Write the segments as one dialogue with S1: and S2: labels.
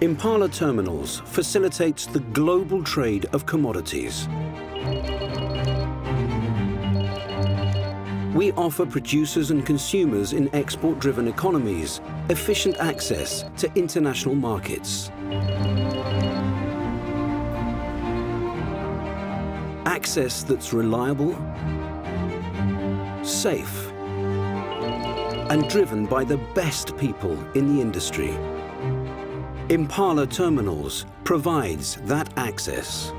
S1: Impala Terminals facilitates the global trade of commodities. We offer producers and consumers in export-driven economies efficient access to international markets. Access that's reliable, safe, and driven by the best people in the industry. Impala Terminals provides that access.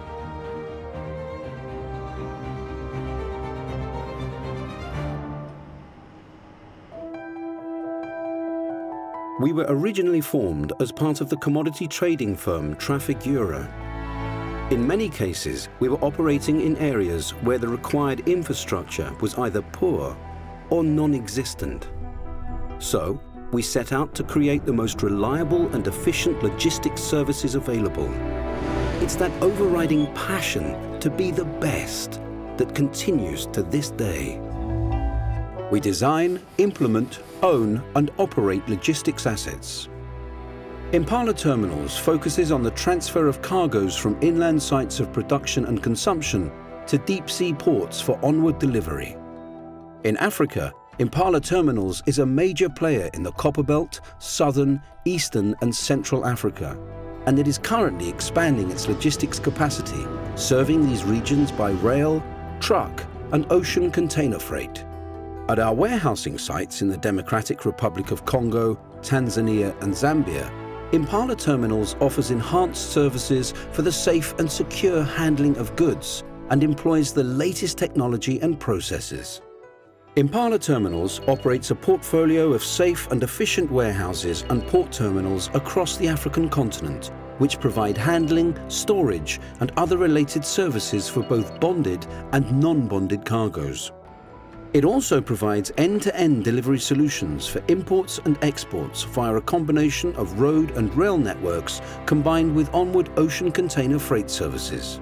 S1: We were originally formed as part of the commodity trading firm Trafigura. In many cases, we were operating in areas where the required infrastructure was either poor or non-existent. So, we set out to create the most reliable and efficient logistics services available. It's that overriding passion to be the best that continues to this day. We design, implement, own and operate logistics assets. Impala Terminals focuses on the transfer of cargoes from inland sites of production and consumption to deep sea ports for onward delivery. In Africa, Impala Terminals is a major player in the Copperbelt, Southern, Eastern and Central Africa, and it is currently expanding its logistics capacity, serving these regions by rail, truck and ocean container freight. At our warehousing sites in the Democratic Republic of Congo, Tanzania and Zambia, Impala Terminals offers enhanced services for the safe and secure handling of goods and employs the latest technology and processes. Impala Terminals operates a portfolio of safe and efficient warehouses and port terminals across the African continent, which provide handling, storage and other related services for both bonded and non-bonded cargoes. It also provides end-to-end -end delivery solutions for imports and exports via a combination of road and rail networks combined with onward ocean container freight services.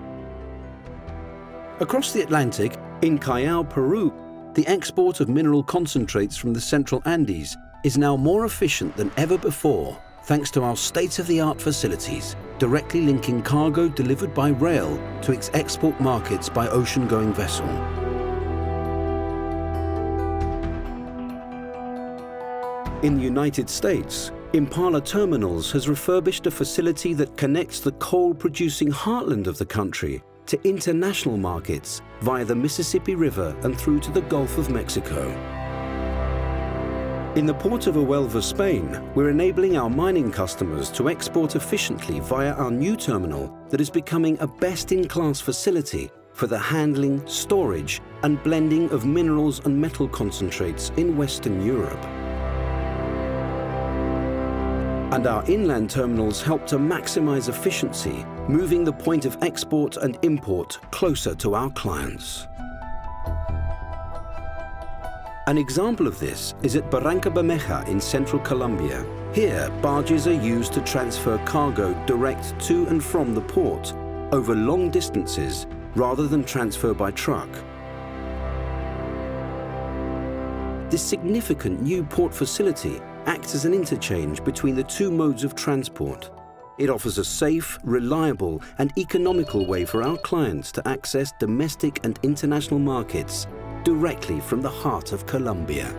S1: Across the Atlantic, in Callao, Peru, the export of mineral concentrates from the Central Andes is now more efficient than ever before thanks to our state-of-the-art facilities, directly linking cargo delivered by rail to its export markets by ocean-going vessel. In the United States, Impala Terminals has refurbished a facility that connects the coal-producing heartland of the country to international markets via the Mississippi River and through to the Gulf of Mexico. In the port of Huelva, Spain, we're enabling our mining customers to export efficiently via our new terminal that is becoming a best-in-class facility for the handling, storage and blending of minerals and metal concentrates in Western Europe. And our inland terminals help to maximize efficiency, moving the point of export and import closer to our clients. An example of this is at Barrancabermeja in central Colombia. Here, barges are used to transfer cargo direct to and from the port over long distances rather than transfer by truck. This significant new port facility acts as an interchange between the two modes of transport. It offers a safe, reliable and economical way for our clients to access domestic and international markets directly from the heart of Colombia.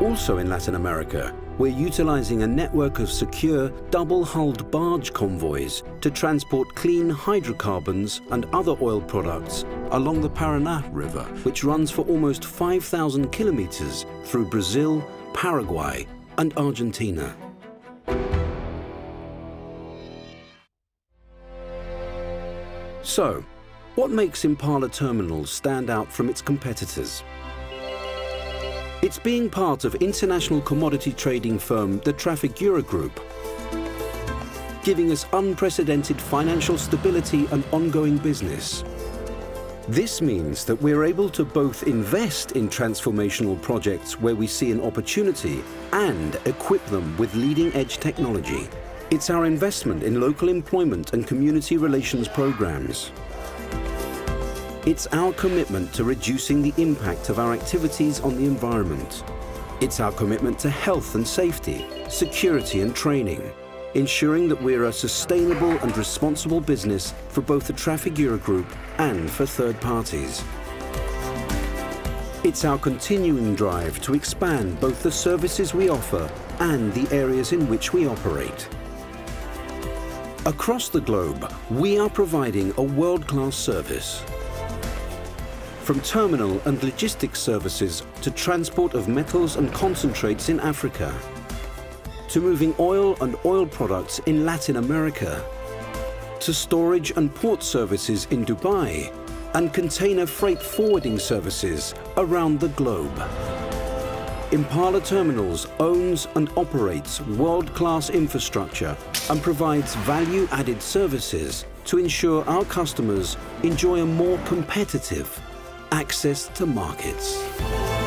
S1: Also in Latin America, we're utilizing a network of secure, double-hulled barge convoys to transport clean hydrocarbons and other oil products along the Paraná River, which runs for almost 5,000 kilometers through Brazil, Paraguay and Argentina. So, what makes Impala Terminals stand out from its competitors? It's being part of international commodity trading firm the Trafigura Group, giving us unprecedented financial stability and ongoing business. This means that we're able to both invest in transformational projects where we see an opportunity and equip them with leading-edge technology. It's our investment in local employment and community relations programs. It's our commitment to reducing the impact of our activities on the environment. It's our commitment to health and safety, security and training, ensuring that we're a sustainable and responsible business for both the Trafigura Group and for third parties. It's our continuing drive to expand both the services we offer and the areas in which we operate. Across the globe, we are providing a world-class service. From terminal and logistics services to transport of metals and concentrates in Africa, to moving oil and oil products in Latin America, to storage and port services in Dubai, and container freight forwarding services around the globe. Impala Terminals owns and operates world-class infrastructure and provides value-added services to ensure our customers enjoy a more competitive access to markets.